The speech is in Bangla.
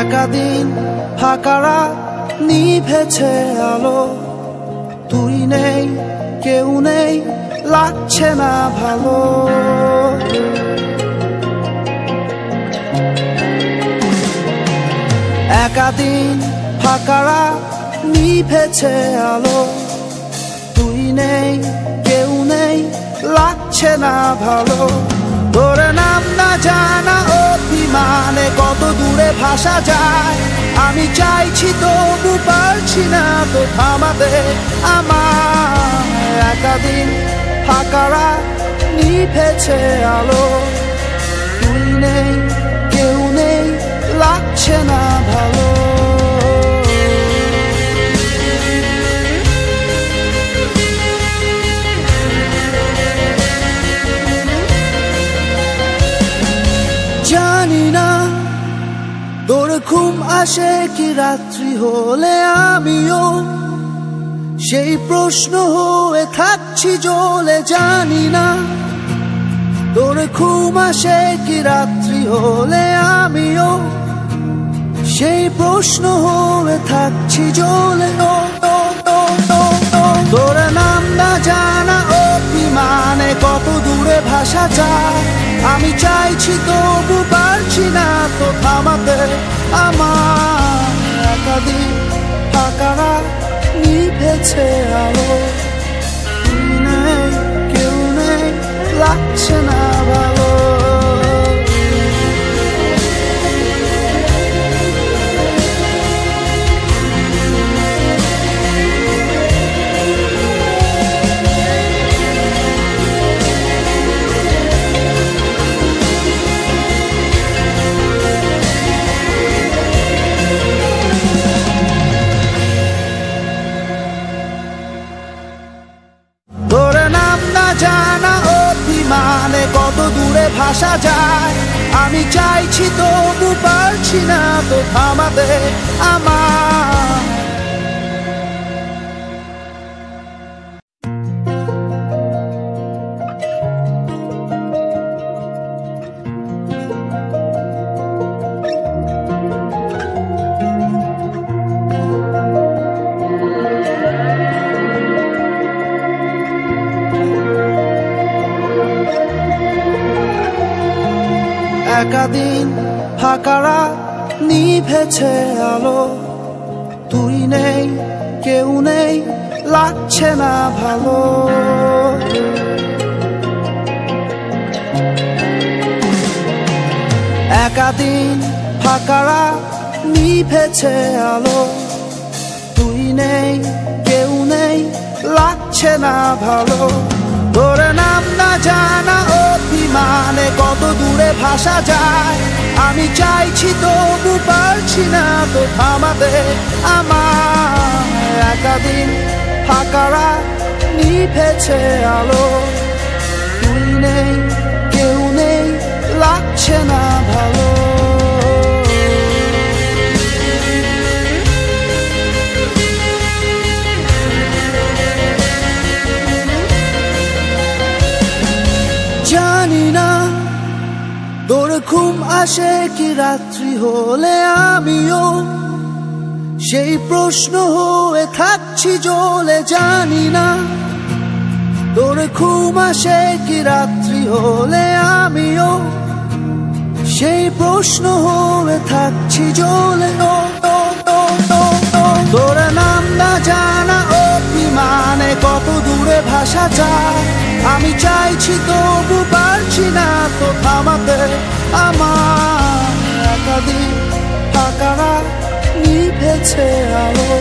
একাদিন ফাঁকারা নিভেছে আলো। তুই নেই, কেউ নেই, লাগছে না ভালো। একাদিন ফাঁকারা নিভেছে আলো। তুই নেই, কেউ নেই, লাগছে না ভালো। তোর নাম না জানা অভিমানে কত দূরে ভাসা যায়? আমি চাইছি তবু পারছি না তো থামাতে। আমার একাদিন ফাঁকারা নিভেছে আলো। ঘুম আসে কি রাত্রি হলে আমিও? সেই প্রশ্ন হয়ে থাকছি জলে, জানি না। তোর ঘুম আসে কি রাত্রি হলে আমিও? সেই প্রশ্ন হয়ে থাকছি জলে। তোর নাম না জানা অভিমানে কত দূরে ভাষা যায়। আমি চাইছি তবু পারছি না তো থামাতে আমার একাদিন ফাঁকারা নিভেছে আলো। কত দূরে ভাসা যায়। আমি চাইছি তবু পারছি না তো থামাতে আমার। একাদিন ফাঁকারা নিভেছে আলো। তুই নেই, কেউ নেই, লাগছে না ভালো। একাদিন ফাঁকারা নিভেছে আলো। তুই নেই, কেউ নেই, লাগছে না ভালো। তোর নাম না জানা অভিমানে কত দূরে ভাসা যায়? আমি চাইছি তবু পারছি না তো থামাতে আমার একাদিন ফাঁকারা নিভেছে আলো। জানি না তোর ঘুম আসে কি রাত্রি হলে আমিও। সেই প্রশ্ন হয়ে থাকছি জলে জানি না তোর ঘুম আসে কি রাত্রি হলে আমিও। সেই প্রশ্ন হয়ে থাকছি জলে ও, কত দূরে ভাষা যায় আমি চাইছি তবু পারছি না তো থামাতে। আমার একাদিন ফাঁকারা নিভেছে আলো।